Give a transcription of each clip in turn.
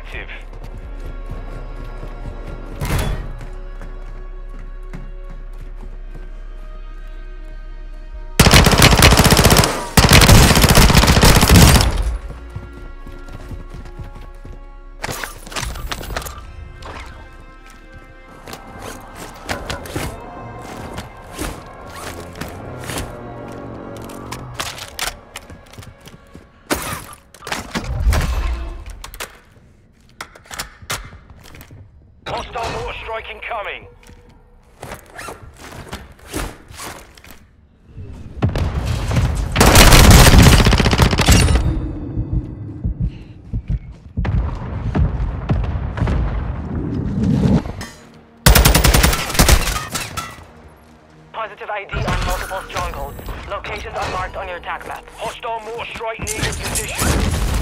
Active. Strongholds. Locations are marked on your attack map. Hostile mortar strike near your position.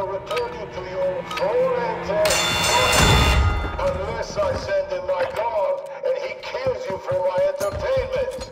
Will return you to your forever. Unless I send in my guard and he kills you for my entertainment.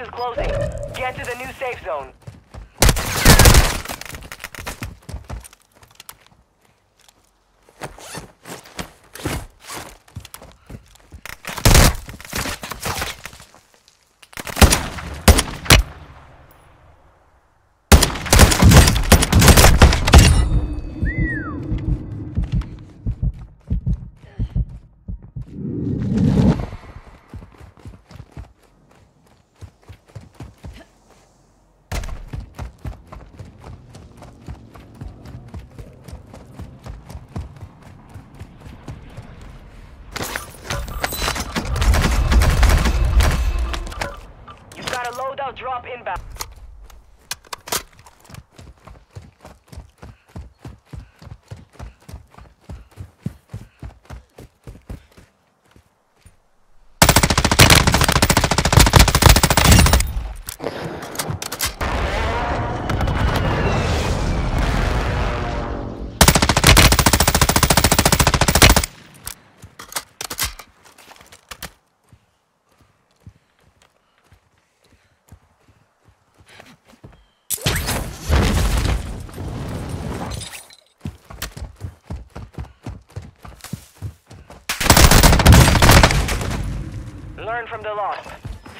Is closing. Get to the new safe zone. Got a Learn from the loss.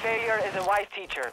Failure is a wise teacher.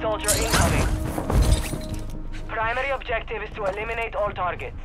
soldier incoming. Primary objective is to eliminate all targets.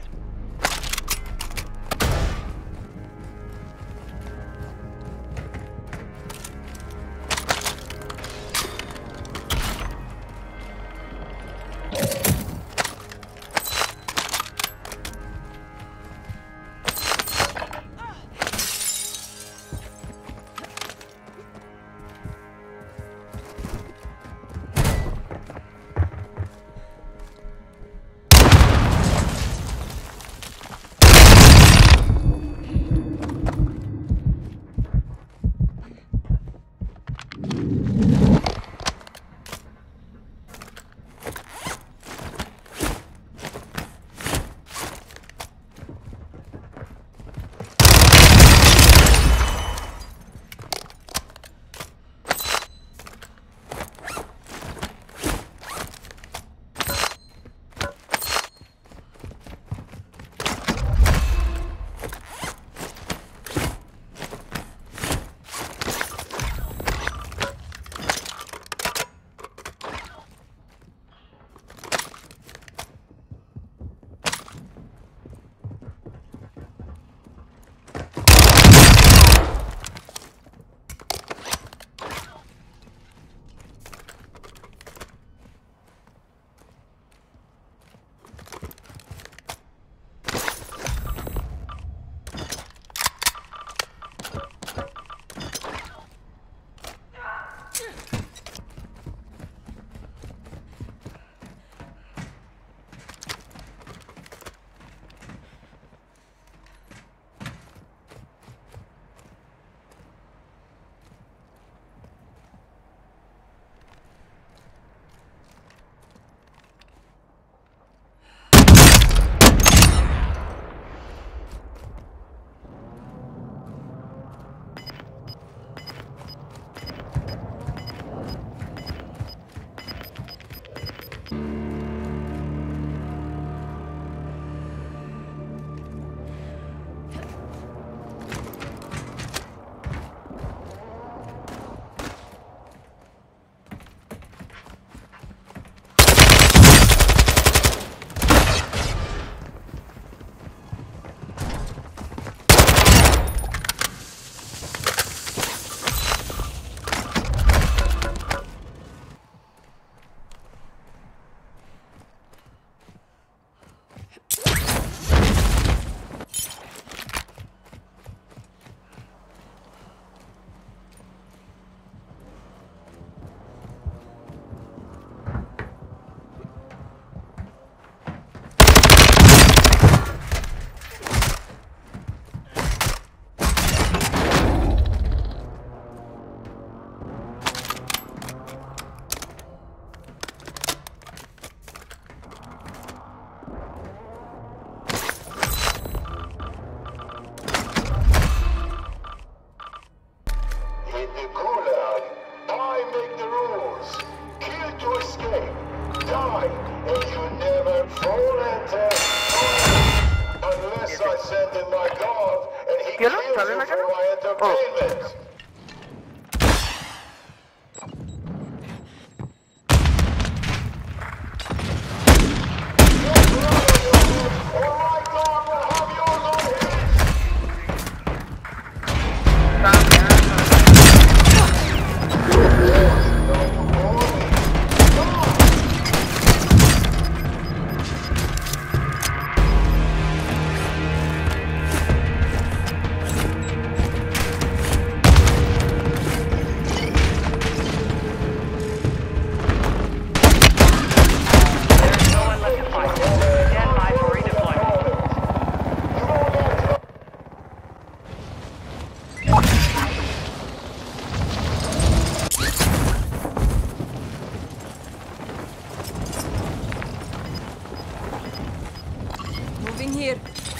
Mjolnir.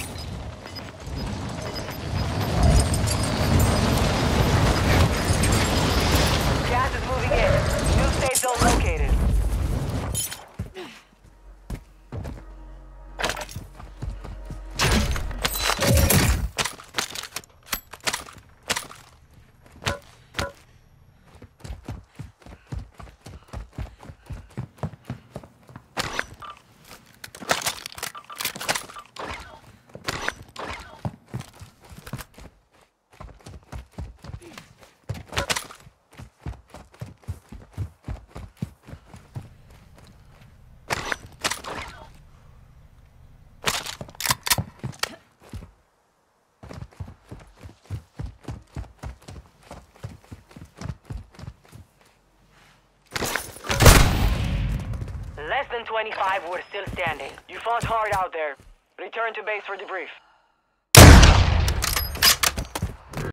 Than 25 were still standing. You fought hard out there. Return to base for debrief.